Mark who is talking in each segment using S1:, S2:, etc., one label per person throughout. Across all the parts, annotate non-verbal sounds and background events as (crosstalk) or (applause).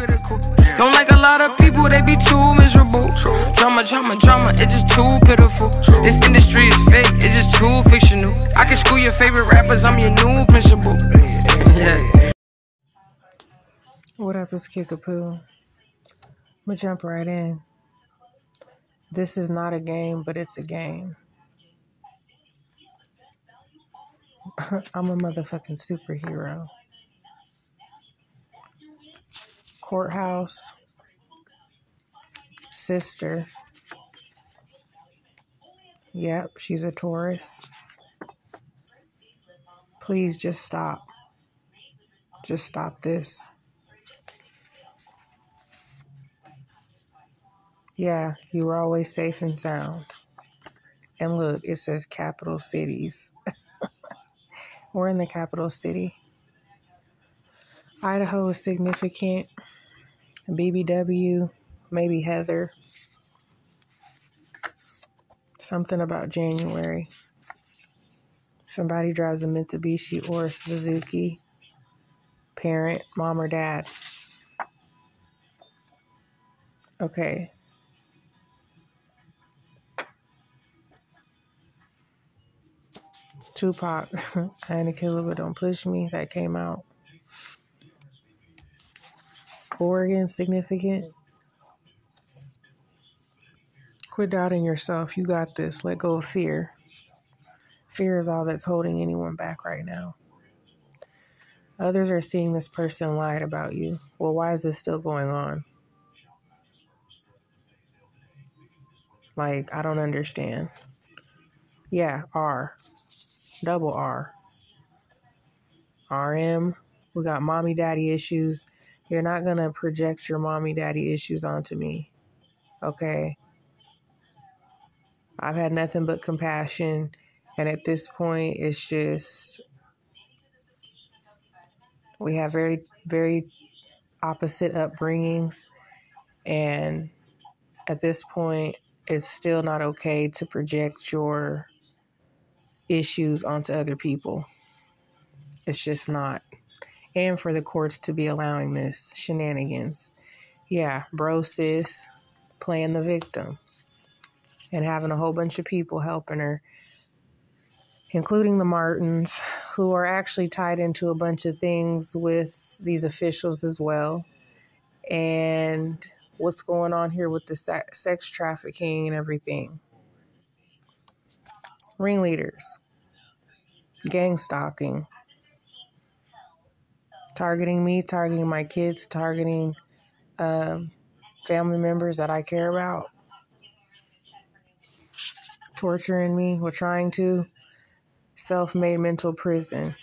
S1: critical. Don't like a lot of people, they be too miserable. Drama, drama, drama, it's just too pitiful. This industry is fake, it's just too fictional. I can school your favorite rappers, I'm your new principal. yeah.
S2: What up, it's Kickapoo. I'm gonna jump right in. This is not a game, but it's a game. (laughs) I'm a motherfucking superhero. Courthouse, sister. Yep, she's a Taurus. Please just stop. Just stop this. Yeah, you were always safe and sound. And look, it says capital cities. (laughs) We're in the capital city. Idaho is significant. BBW, maybe Heather. Something about January. Somebody drives a Mitsubishi or a Suzuki. Parent, mom or dad. Okay, Tupac, (laughs) I ain't a killer, but don't push me. That came out. Oregon, significant. Quit doubting yourself. You got this. Let go of fear. Fear is all that's holding anyone back right now. Others are seeing this person lied about you. Well, why is this still going on? Like, I don't understand. Yeah, R double R. RM, we got mommy daddy issues. You're not going to project your mommy daddy issues onto me. Okay? I've had nothing but compassion. And at this point, it's just, we have very, very opposite upbringings. And at this point, it's still not okay to project your issues onto other people. It's just not. And for the courts to be allowing this shenanigans. Yeah, bro, sis, playing the victim and having a whole bunch of people helping her, including the Martins, who are actually tied into a bunch of things with these officials as well. And what's going on here with the sex trafficking and everything ringleaders, gang stalking, targeting me, targeting my kids, targeting um, family members that I care about, torturing me or trying to, self made mental prison,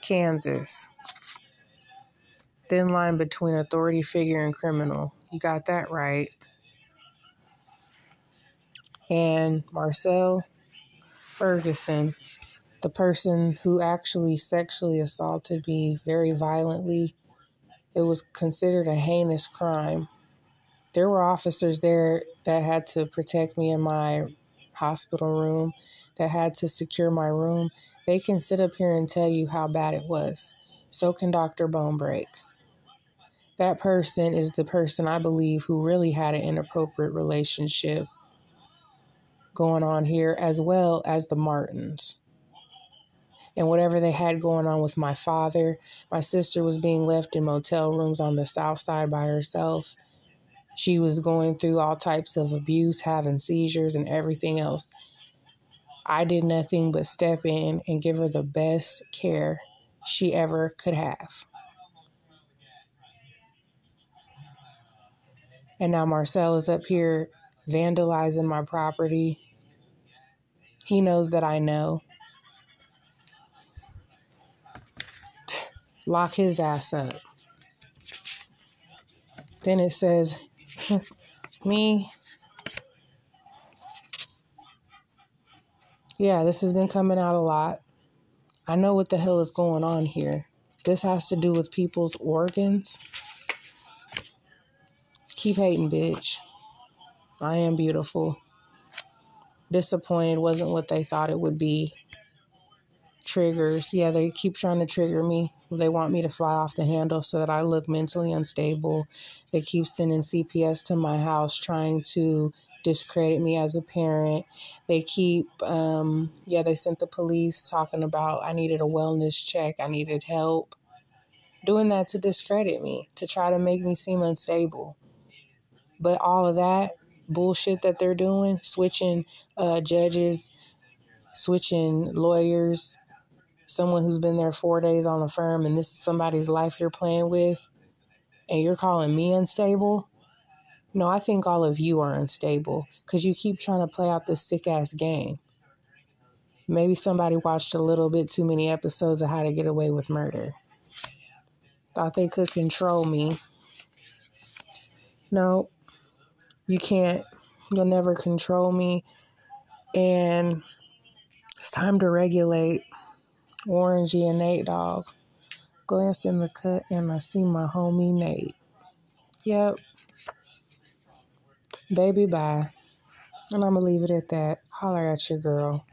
S2: Kansas. Thin line between authority figure and criminal. You got that right and Marcel Ferguson, the person who actually sexually assaulted me very violently. It was considered a heinous crime. There were officers there that had to protect me in my hospital room, that had to secure my room. They can sit up here and tell you how bad it was. So can Dr. Bonebreak. That person is the person I believe who really had an inappropriate relationship going on here, as well as the Martins. And whatever they had going on with my father, my sister was being left in motel rooms on the south side by herself. She was going through all types of abuse, having seizures, and everything else. I did nothing but step in and give her the best care she ever could have. And now Marcel is up here vandalizing my property, he knows that I know. Lock his ass up. Then it says, (laughs) me. Yeah, this has been coming out a lot. I know what the hell is going on here. This has to do with people's organs. Keep hating, bitch. I am beautiful disappointed wasn't what they thought it would be. Triggers. Yeah, they keep trying to trigger me. They want me to fly off the handle so that I look mentally unstable. They keep sending CPS to my house trying to discredit me as a parent. They keep, um, yeah, they sent the police talking about I needed a wellness check, I needed help. Doing that to discredit me, to try to make me seem unstable. But all of that bullshit that they're doing, switching uh, judges, switching lawyers, someone who's been there four days on the firm, and this is somebody's life you're playing with, and you're calling me unstable. No, I think all of you are unstable because you keep trying to play out this sick ass game. Maybe somebody watched a little bit too many episodes of How to Get Away with Murder. Thought they could control me. No, you can't. You'll never control me. And it's time to regulate. Warren G and Nate Dogg. Glanced in the cut and I see my homie Nate. Yep. Baby, bye. And I'm going to leave it at that. Holler at your girl.